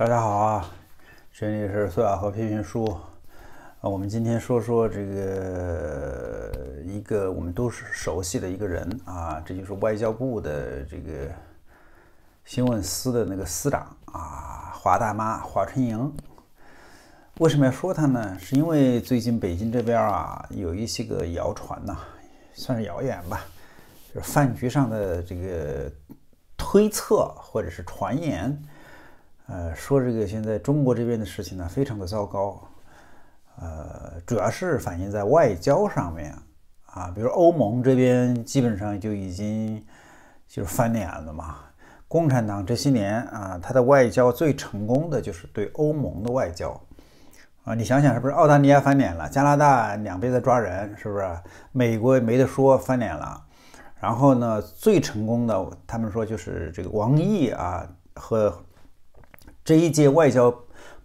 大家好啊，这里是苏雅和培训书啊。我们今天说说这个一个我们都是熟悉的一个人啊，这就是外交部的这个新闻司的那个司长啊，华大妈华春莹。为什么要说她呢？是因为最近北京这边啊有一些个谣传呐，算是谣言吧，就是饭局上的这个推测或者是传言。呃，说这个现在中国这边的事情呢，非常的糟糕，呃，主要是反映在外交上面啊，比如欧盟这边基本上就已经就是翻脸了嘛。共产党这些年啊，他的外交最成功的就是对欧盟的外交啊，你想想是不是？澳大利亚翻脸了，加拿大两边在抓人，是不是？美国没得说翻脸了，然后呢，最成功的他们说就是这个王毅啊和。这一届外交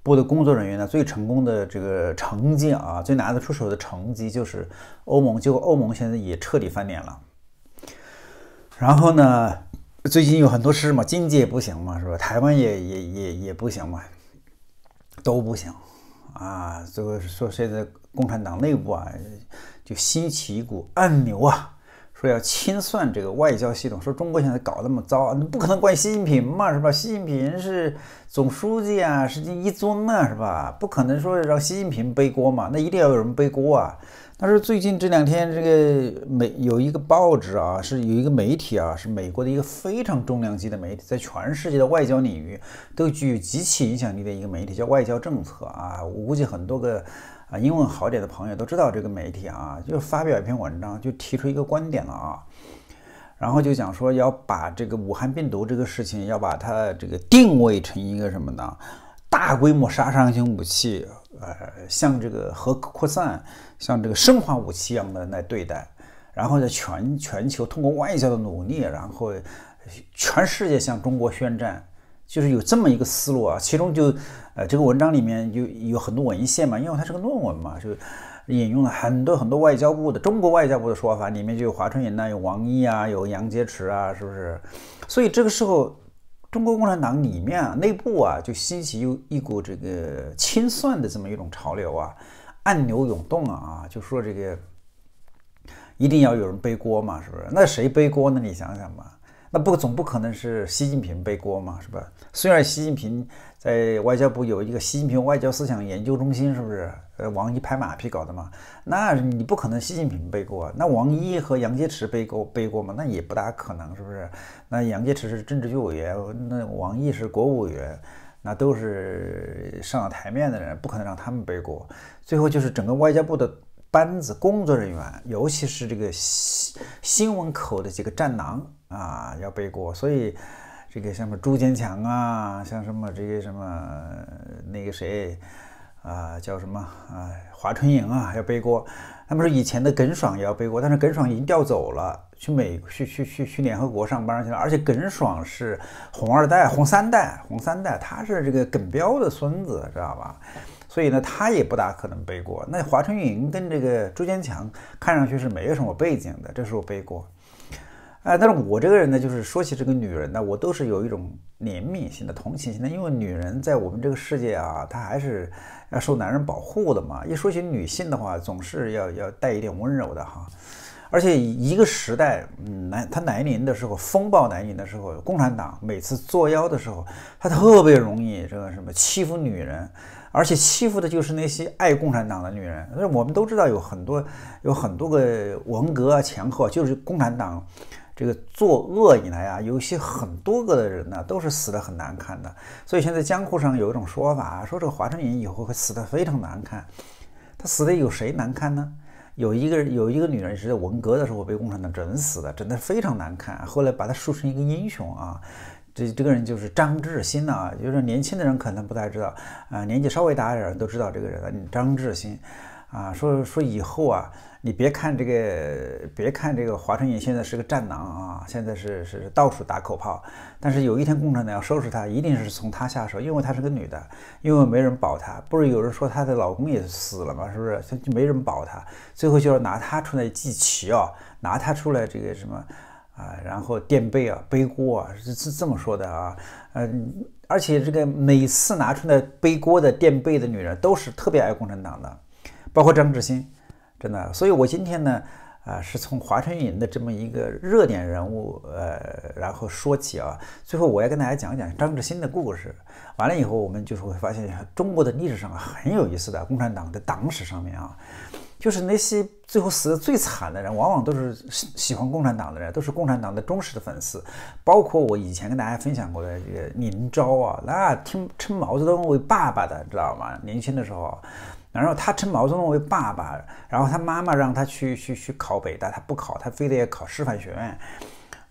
部的工作人员呢，最成功的这个成绩啊，最拿得出手的成绩就是欧盟。结果欧盟现在也彻底翻脸了。然后呢，最近有很多事嘛，经济也不行嘛，是吧？台湾也也也也不行嘛，都不行啊。这个说现在共产党内部啊，就兴起一股暗流啊。要清算这个外交系统，说中国现在搞那么糟，那不可能怪习近平嘛，是吧？习近平是总书记啊，是一尊啊，是吧？不可能说让习近平背锅嘛，那一定要有人背锅啊。但是最近这两天，这个美有一个报纸啊，是有一个媒体啊，是美国的一个非常重量级的媒体，在全世界的外交领域都具有极其影响力的一个媒体，叫外交政策啊。我估计很多个。啊，英文好点的朋友都知道这个媒体啊，就发表一篇文章，就提出一个观点了啊，然后就讲说要把这个武汉病毒这个事情，要把它这个定位成一个什么呢？大规模杀伤性武器，呃，像这个核扩散，像这个生化武器一样的来对待，然后在全全球通过外交的努力，然后全世界向中国宣战。就是有这么一个思路啊，其中就，呃，这个文章里面就有很多文献嘛，因为它是个论文嘛，就引用了很多很多外交部的中国外交部的说法，里面就有华春莹呐，有王毅啊，有杨洁篪啊，是不是？所以这个时候，中国共产党里面啊，内部啊，就兴起有一股这个清算的这么一种潮流啊，暗流涌动，啊，就说这个一定要有人背锅嘛，是不是？那谁背锅呢？你想想吧。那不总不可能是习近平背锅嘛，是吧？虽然习近平在外交部有一个习近平外交思想研究中心，是不是？呃，王毅拍马屁搞的嘛？那你不可能习近平背锅，那王毅和杨洁篪背锅背锅嘛？那也不大可能，是不是？那杨洁篪是政治局委员，那王毅是国务委员，那都是上了台面的人，不可能让他们背锅。最后就是整个外交部的。班子工作人员，尤其是这个新新闻口的几个战狼啊，要背锅。所以，这个什么朱坚强啊，像什么这些什么那个谁啊，叫什么啊，华春莹啊，要背锅。他们说以前的耿爽也要背锅，但是耿爽已经调走了，去美去去去去联合国上班去了。而且耿爽是红二代、红三代、红三代，他是这个耿彪的孙子，知道吧？所以呢，他也不大可能背锅。那华春莹跟这个朱坚强看上去是没有什么背景的，这时候背锅，哎，但是我这个人呢，就是说起这个女人呢，我都是有一种怜悯心的、同情心的，因为女人在我们这个世界啊，她还是要受男人保护的嘛。一说起女性的话，总是要要带一点温柔的哈。而且一个时代，嗯，来他来临的时候，风暴来临的时候，共产党每次作妖的时候，他特别容易这个什么欺负女人。而且欺负的就是那些爱共产党的女人。那我们都知道，有很多有很多个文革啊前后，就是共产党这个作恶以来啊，有些很多个的人呢，都是死的很难看的。所以现在江湖上有一种说法啊，说这个华春莹以后会死的非常难看。他死的有谁难看呢？有一个有一个女人是在文革的时候被共产党整死的，整的非常难看。后来把她塑成一个英雄啊。这这个人就是张志新呐，就是年轻的人可能不太知道啊，年纪稍微大一点人都知道这个人，张志新啊，说说以后啊，你别看这个，别看这个华春莹现在是个战狼啊，现在是是到处打口炮，但是有一天共产党要收拾她，一定是从她下手，因为她是个女的，因为没人保她，不是有人说她的老公也死了吗？是不是？就没人保她，最后就要拿她出来祭旗啊，拿她出来这个什么？啊，然后垫背啊，背锅啊，是是这么说的啊，嗯，而且这个每次拿出来背锅的、垫背的女人，都是特别爱共产党的，包括张志新，真的。所以我今天呢，啊，是从华春莹的这么一个热点人物，呃，然后说起啊，最后我要跟大家讲一讲张志新的故事。完了以后，我们就是会发现，中国的历史上很有意思的共产党的党史上面啊。就是那些最后死的最惨的人，往往都是喜欢共产党的人，都是共产党的忠实的粉丝。包括我以前跟大家分享过的这个林昭啊，那听称毛泽东为爸爸的，知道吗？年轻的时候，然后他称毛泽东为爸爸，然后他妈妈让他去去去考北大，他不考，他非得要考师范学院。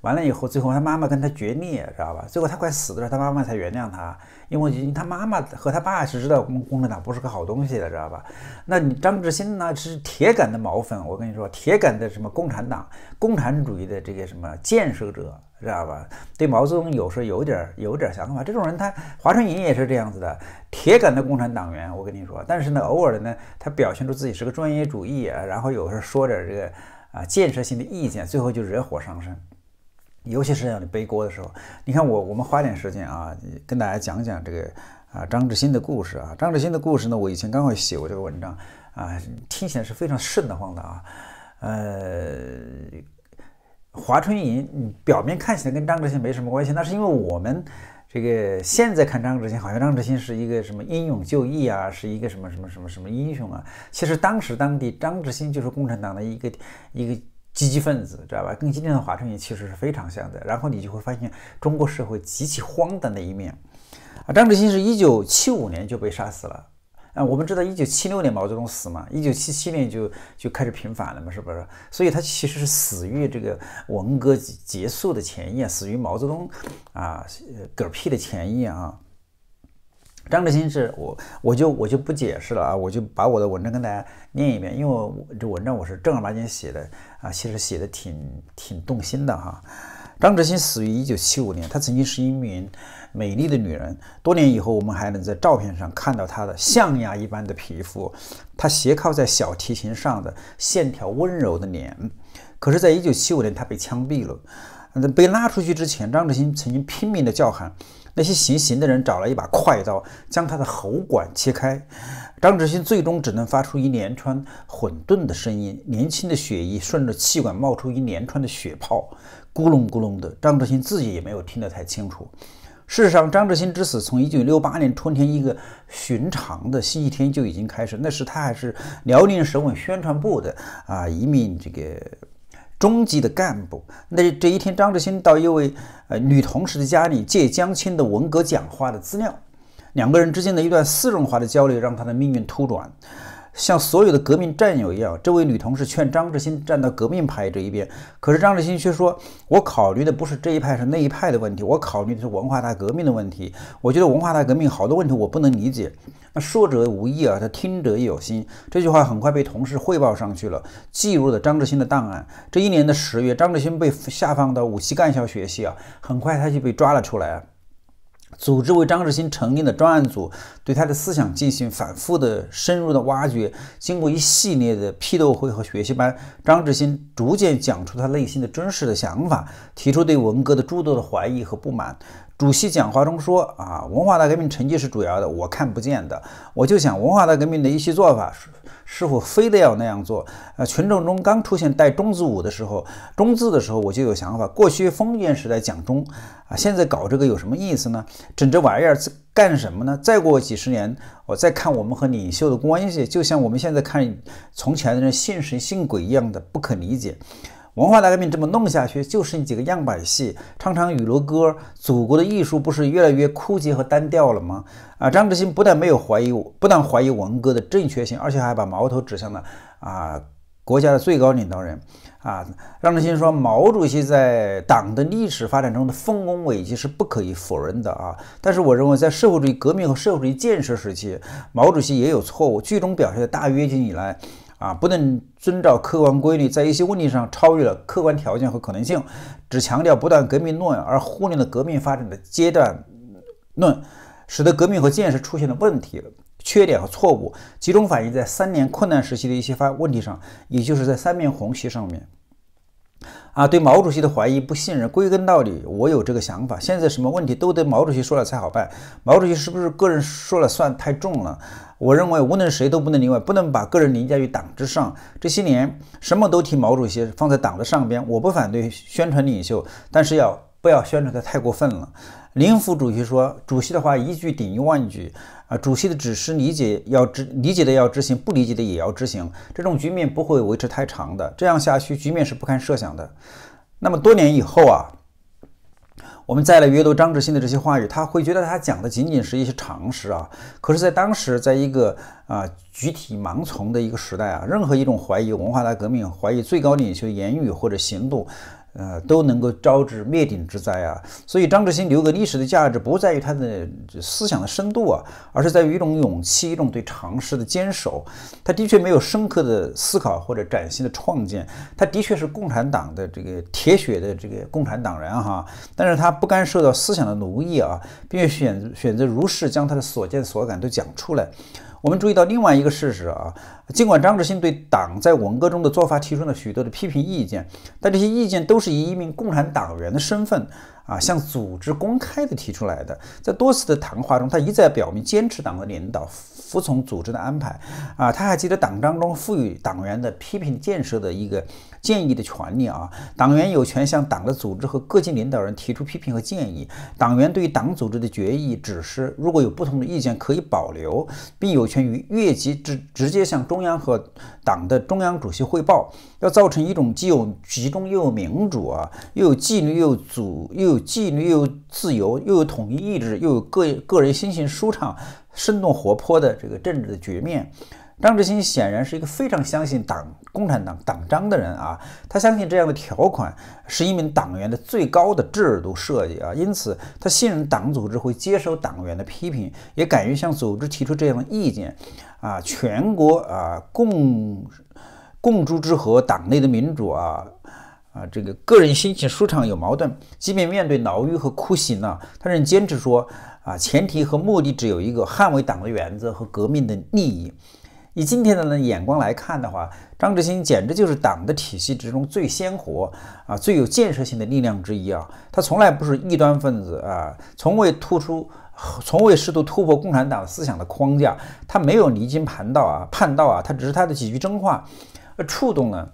完了以后，最后他妈妈跟他决裂，知道吧？最后他快死的时候，他妈妈才原谅他，因为他妈妈和他爸是知道共共产党不是个好东西的，知道吧？那你张志新呢，是铁杆的毛粉，我跟你说，铁杆的什么共产党、共产主义的这个什么建设者，知道吧？对毛泽东有时候有点有点想法。这种人，他华春莹也是这样子的，铁杆的共产党员，我跟你说。但是呢，偶尔的呢，他表现出自己是个专业主义啊，然后有时候说点这个啊建设性的意见，最后就惹火上身。尤其是让你背锅的时候，你看我，我们花点时间啊，跟大家讲讲这个啊张志新的故事啊。张志新的故事呢，我以前刚好写过这个文章啊，听起来是非常瘆得慌的啊。呃，华春莹表面看起来跟张志新没什么关系，那是因为我们这个现在看张志新，好像张志新是一个什么英勇就义啊，是一个什么什么什么什么英雄啊。其实当时当地张志新就是共产党的一个一个。积极分子，知道吧？跟今天的华春莹其实是非常像的。然后你就会发现中国社会极其荒诞的一面。啊，张志新是一九七五年就被杀死了。啊，我们知道一九七六年毛泽东死嘛，一九七七年就就开始平反了嘛，是不是？所以他其实是死于这个文革结束的前夜，死于毛泽东啊嗝屁的前夜啊。张志新是我，我就我就不解释了啊，我就把我的文章跟大家念一遍，因为我这文章我是正儿八经写的啊，其实写的挺挺动心的哈。张志新死于一九七五年，她曾经是一名美丽的女人，多年以后我们还能在照片上看到她的象牙一般的皮肤，她斜靠在小提琴上的线条温柔的脸。可是，在一九七五年，她被枪毙了。被拉出去之前，张志新曾经拼命的叫喊。那些行刑的人找了一把快刀，将他的喉管切开。张志新最终只能发出一连串混沌的声音，年轻的血液顺着气管冒出一连串的血泡，咕隆咕隆的。张志新自己也没有听得太清楚。事实上，张志新之死从1968年春天一个寻常的星期天就已经开始，那时他还是辽宁省委宣传部的啊一名这个。中级的干部，那这一天，张志新到一位呃女同事的家里借江青的文革讲话的资料，两个人之间的一段私人化的交流，让他的命运突转。像所有的革命战友一样，这位女同事劝张志新站到革命派这一边，可是张志新却说：“我考虑的不是这一派是那一派的问题，我考虑的是文化大革命的问题。我觉得文化大革命好多问题我不能理解。”那说者无意啊，他听者有心。这句话很快被同事汇报上去了，记入了张志新的档案。这一年的十月，张志新被下放到五七干校学习啊，很快他就被抓了出来啊。组织为张志新成立的专案组，对他的思想进行反复的、深入的挖掘。经过一系列的批斗会和学习班，张志新逐渐讲出他内心的真实的想法，提出对文革的诸多的怀疑和不满。主席讲话中说：“啊，文化大革命成绩是主要的，我看不见的。我就想，文化大革命的一些做法是。”是否非得要那样做？呃，群众中刚出现带中字舞的时候，中字的时候，我就有想法。过去封建时代讲中，啊，现在搞这个有什么意思呢？整这玩意儿干什么呢？再过几十年，我再看我们和领袖的关系，就像我们现在看从前的人信神信鬼一样的不可理解。文化大革命这么弄下去，就剩几个样板戏，唱唱语录歌，祖国的艺术不是越来越枯竭和单调了吗？啊，张志新不但没有怀疑，不但怀疑文革的正确性，而且还把矛头指向了啊国家的最高领导人。啊，张志新说，毛主席在党的历史发展中的丰功伟绩是不可以否认的啊。但是我认为，在社会主义革命和社会主义建设时期，毛主席也有错误。剧中表现的大跃进以来。啊，不能遵照客观规律，在一些问题上超越了客观条件和可能性，只强调不断革命论，而忽略了革命发展的阶段论，使得革命和建设出现了问题、缺点和错误，集中反映在三年困难时期的一些发问题上，也就是在三面红旗上面。啊，对毛主席的怀疑、不信任，归根到底，我有这个想法。现在什么问题都得毛主席说了才好办。毛主席是不是个人说了算太重了？我认为无论谁都不能例外，不能把个人凌驾于党之上。这些年什么都提毛主席放在党的上边，我不反对宣传领袖，但是要不要宣传的太过分了？林副主席说：“主席的话一句顶一万句啊！主席的指示理解要执，理解的要执行，不理解的也要执行。这种局面不会维持太长的，这样下去局面是不堪设想的。那么多年以后啊，我们再来阅读张志新的这些话语，他会觉得他讲的仅仅是一些常识啊。可是，在当时，在一个啊集体盲从的一个时代啊，任何一种怀疑文化大革命、怀疑最高领袖言语或者行动。”呃，都能够招致灭顶之灾啊！所以张志新留给历史的价值，不在于他的思想的深度啊，而是在于一种勇气，一种对常识的坚守。他的确没有深刻的思考或者崭新的创建，他的确是共产党的这个铁血的这个共产党人哈，但是他不甘受到思想的奴役啊，并选选择如实将他的所见所感都讲出来。我们注意到另外一个事实啊，尽管张志新对党在文革中的做法提出了许多的批评意见，但这些意见都是以一名共产党员的身份啊，向组织公开的提出来的。在多次的谈话中，他一再表明坚持党的领导。服从组织的安排啊，他还记得党章中赋予党员的批评建设的一个建议的权利啊，党员有权向党的组织和各级领导人提出批评和建议，党员对于党组织的决议指示如果有不同的意见可以保留，并有权于越级直直接向中央和党的中央主席汇报，要造成一种既有集中又有民主啊，又有纪律又有组又有有纪律又有自由又有统一意志又有个个人心情舒畅。生动活泼的这个政治的局面，张志新显然是一个非常相信党共产党党章的人啊，他相信这样的条款是一名党员的最高的制度设计啊，因此他信任党组织会接受党员的批评，也敢于向组织提出这样的意见啊，全国啊共共筑之和，党内的民主啊啊，这个个人心情舒畅有矛盾，即便面对牢狱和酷刑呢，他仍坚持说。啊，前提和目的只有一个：捍卫党的原则和革命的利益。以今天的呢眼光来看的话，张志新简直就是党的体系之中最鲜活啊、最有建设性的力量之一啊！他从来不是异端分子啊，从未突出，从未试图突破共产党思想的框架。他没有离经叛道啊，叛道啊，他只是他的几句真话，而触动了。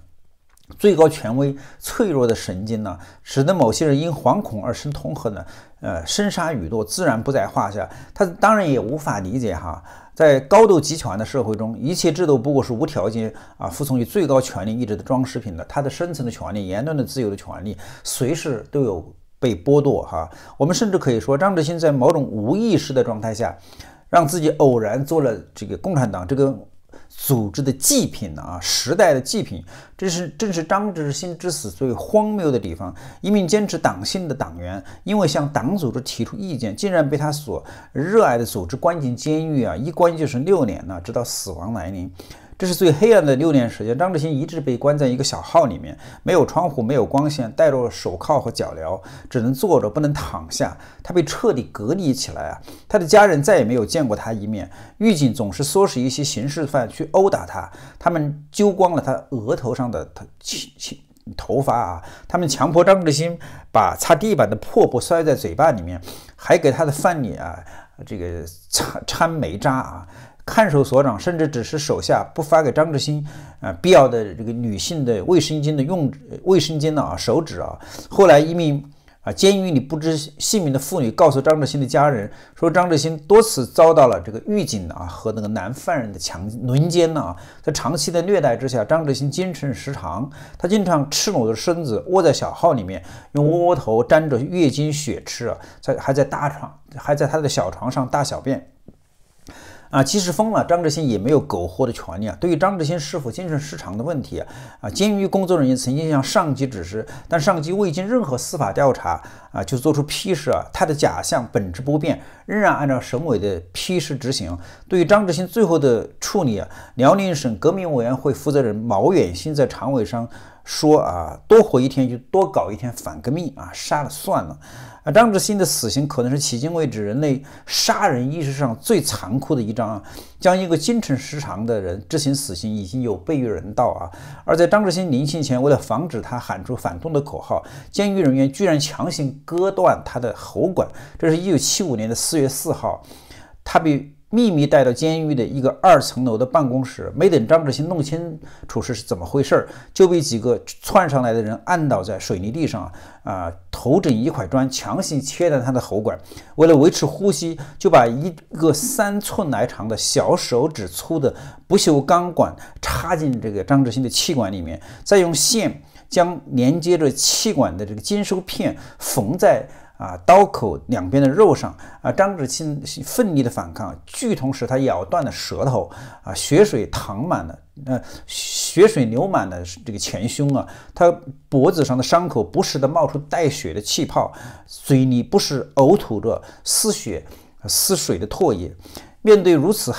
最高权威脆弱的神经呢，使得某些人因惶恐而生痛恨呢，呃，生杀予夺自然不在话下。他当然也无法理解哈，在高度集权的社会中，一切制度不过是无条件啊服从于最高权力意志的装饰品的。他的生存的权利、言论的自由的权利，随时都有被剥夺哈。我们甚至可以说，张志新在某种无意识的状态下，让自己偶然做了这个共产党这个。组织的祭品啊，时代的祭品，这是正是张志新之死最荒谬的地方。一名坚持党性的党员，因为向党组织提出意见，竟然被他所热爱的组织关进监狱啊！一关就是六年呢，直到死亡来临。这是最黑暗的六年时间，张志新一直被关在一个小号里面，没有窗户，没有光线，戴着手铐和脚镣，只能坐着，不能躺下。他被彻底隔离起来啊！他的家人再也没有见过他一面。狱警总是唆使一些刑事犯去殴打他，他们揪光了他额头上的头头发啊！他们强迫张志新把擦地板的破布塞在嘴巴里面，还给他的饭里啊这个掺掺煤渣啊！看守所长甚至只是手下不发给张志新啊必要的这个女性的卫生巾的用卫生巾的啊手纸啊。后来一名啊监狱里不知姓名的妇女告诉张志新的家人说，张志新多次遭到了这个狱警啊和那个男犯人的强轮奸呢啊。在长期的虐待之下，张志新精神失常，他经常赤裸着身子窝在小号里面，用窝窝头沾着月经血吃啊，在还在大床还在他的小床上大小便。啊，即使疯了，张志新也没有苟活的权利啊。对于张志新是否精神失常的问题啊，啊，监狱工作人员曾经向上级指示，但上级未经任何司法调查啊，就做出批示啊，他的假象本质不变，仍然按照省委的批示执行。对于张志新最后的处理啊，辽宁省革命委员会负责人毛远新在常委上。说啊，多活一天就多搞一天反革命啊，杀了算了。啊，张志新的死刑可能是迄今为止人类杀人意识上最残酷的一章啊！将一个精神失常的人执行死刑，已经有悖于人道啊！而在张志新临刑前，为了防止他喊出反动的口号，监狱人员居然强行割断他的喉管。这是一九七五年的四月四号，他被。秘密带到监狱的一个二层楼的办公室，没等张志新弄清楚是怎么回事儿就被几个窜上来的人按倒在水泥地上，啊，头枕一块砖，强行切断他的喉管。为了维持呼吸，就把一个三寸来长的小手指粗的不锈钢管插进这个张志新的气管里面，再用线将连接着气管的这个金属片缝在。啊，刀口两边的肉上啊，张志清奋力的反抗，剧痛使他咬断了舌头啊，血水淌满了，呃，血水流满了这个前胸啊，他脖子上的伤口不时的冒出带血的气泡，嘴里不时呕吐着似血似水的唾液。面对如此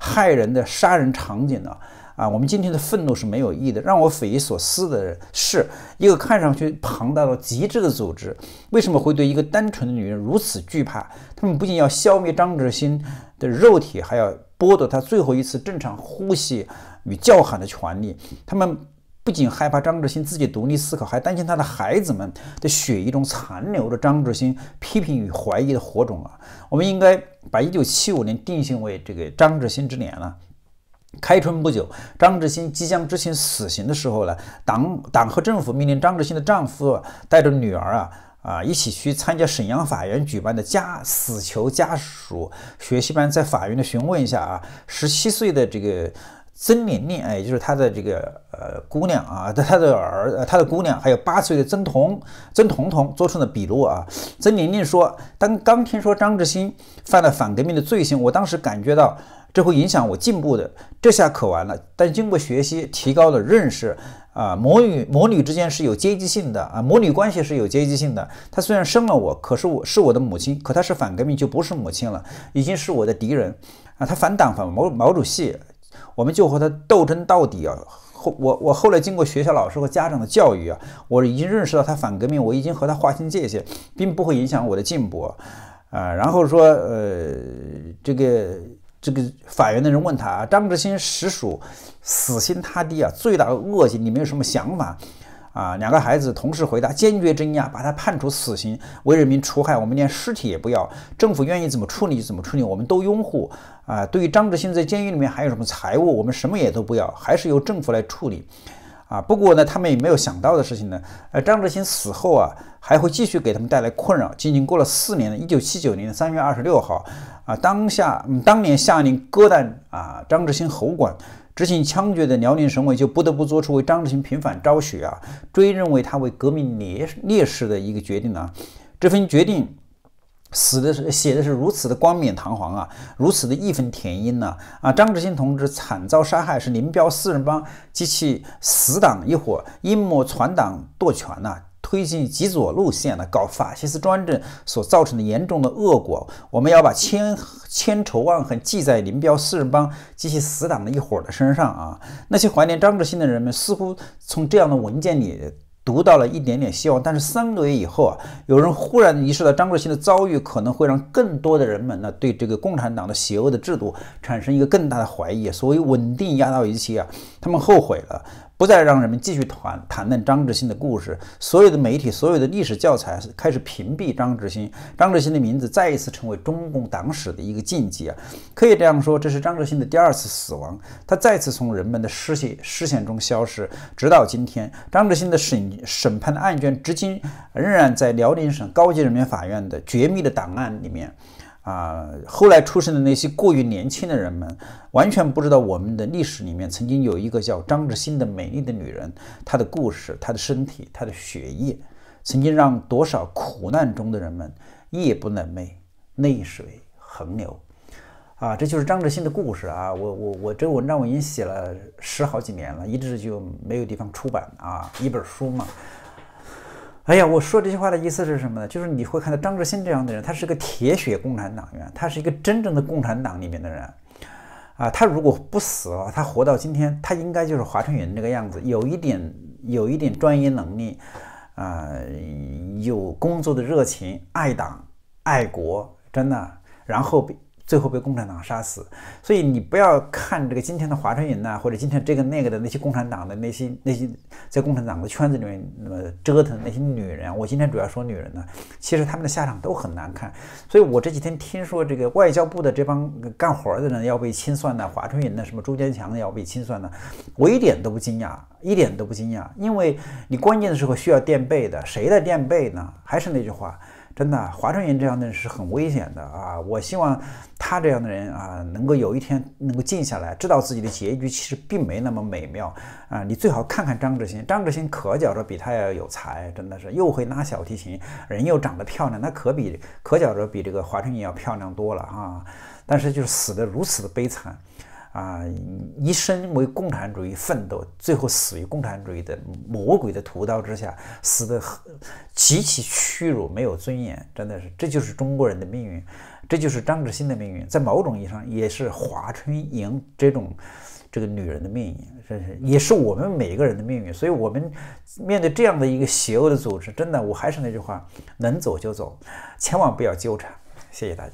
骇人的杀人场景呢？啊，啊我们今天的愤怒是没有意义的。让我匪夷所思的是，一个看上去庞大到极致的组织，为什么会对一个单纯的女人如此惧怕？他们不仅要消灭张志新的肉体，还要剥夺他最后一次正常呼吸与叫喊的权利。他们不仅害怕张志新自己独立思考，还担心他的孩子们的血液中残留着张志新批评与怀疑的火种啊！我们应该把一九七五年定性为这个张志新之年了。开春不久，张志新即将执行死刑的时候呢，党党和政府命令张志新的丈夫带着女儿啊啊一起去参加沈阳法院举办的家死囚家属学习班，在法院的询问下啊，十七岁的这个曾玲玲，哎，就是他的这个呃姑娘啊，他的儿，他的姑娘，还有八岁的曾童曾童童做出了笔录啊。曾玲玲说，当刚听说张志新犯了反革命的罪行，我当时感觉到。这会影响我进步的，这下可完了。但经过学习，提高了认识，啊，魔女魔女之间是有阶级性的啊，魔女关系是有阶级性的。她虽然生了我，可是我是我的母亲，可她是反革命就不是母亲了，已经是我的敌人啊。她反党反毛毛主席，我们就和她斗争到底啊。后我我后来经过学校老师和家长的教育啊，我已经认识到她反革命，我已经和她划清界限，并不会影响我的进步啊。然后说呃这个。这个法院的人问他啊，张志新实属死心塌地啊，最大恶行，你们有什么想法啊？两个孩子同时回答：坚决镇压，把他判处死刑，为人民除害。我们连尸体也不要，政府愿意怎么处理就怎么处理，我们都拥护啊。对于张志新在监狱里面还有什么财物，我们什么也都不要，还是由政府来处理。啊，不过呢，他们也没有想到的事情呢，呃，张志新死后啊，还会继续给他们带来困扰。仅仅过了四年的一九七九年三月二十六号，啊，当下当年下令割断啊张志新喉管、执行枪决的辽宁省委就不得不做出为张志新平反昭雪啊，追认为他为革命烈烈士的一个决定啊，这份决定。死的是写的是如此的冠冕堂皇啊，如此的义愤填膺呐啊！张志新同志惨遭杀害，是林彪四人帮及其死党一伙阴谋篡党夺权呐，推进极左路线的搞法西斯专政所造成的严重的恶果。我们要把千千仇万恨记在林彪四人帮及其死党的一伙的身上啊！那些怀念张志新的人们，似乎从这样的文件里。读到了一点点希望，但是三个月以后啊，有人忽然意识到张志新的遭遇可能会让更多的人们呢对这个共产党的邪恶的制度产生一个更大的怀疑，所以稳定压倒一切啊，他们后悔了。不再让人们继续谈谈论张志新的故事，所有的媒体、所有的历史教材开始屏蔽张志新。张志新的名字再一次成为中共党史的一个禁忌啊！可以这样说，这是张志新的第二次死亡，他再次从人们的视线视线中消失，直到今天。张志新的审审判的案卷至今仍然在辽宁省高级人民法院的绝密的档案里面。啊，后来出生的那些过于年轻的人们，完全不知道我们的历史里面曾经有一个叫张志新的美丽的女人，她的故事、她的身体、她的血液，曾经让多少苦难中的人们夜不能寐、泪水横流。啊，这就是张志新的故事啊！我我我这个文章我已经写了十好几年了，一直就没有地方出版啊，一本书嘛。哎呀，我说这句话的意思是什么呢？就是你会看到张志新这样的人，他是个铁血共产党员，他是一个真正的共产党里面的人，啊，他如果不死了，他活到今天，他应该就是华春莹这个样子，有一点有一点专业能力，啊，有工作的热情，爱党爱国，真的，然后被。最后被共产党杀死，所以你不要看这个今天的华春莹呐，或者今天这个那个的那些共产党的那些那些在共产党的圈子里面那么折腾那些女人。我今天主要说女人呢，其实他们的下场都很难看。所以我这几天听说这个外交部的这帮干活的人要被清算呢，华春莹呢，什么朱坚强要被清算呢，我一点都不惊讶，一点都不惊讶，因为你关键的时候需要垫背的，谁的垫背呢？还是那句话。真的，华春莹这样的人是很危险的啊！我希望他这样的人啊，能够有一天能够静下来，知道自己的结局其实并没那么美妙啊！你最好看看张志新，张志新可觉着比他要有才，真的是又会拉小提琴，人又长得漂亮，那可比可觉着比这个华春莹要漂亮多了啊！但是就是死的如此的悲惨。啊，一生为共产主义奋斗，最后死于共产主义的魔鬼的屠刀之下，死的极其屈辱，没有尊严，真的是，这就是中国人的命运，这就是张志新的命运，在某种意义上也是华春莹这种这个女人的命运，这是也是我们每一个人的命运。所以，我们面对这样的一个邪恶的组织，真的，我还是那句话，能走就走，千万不要纠缠。谢谢大家。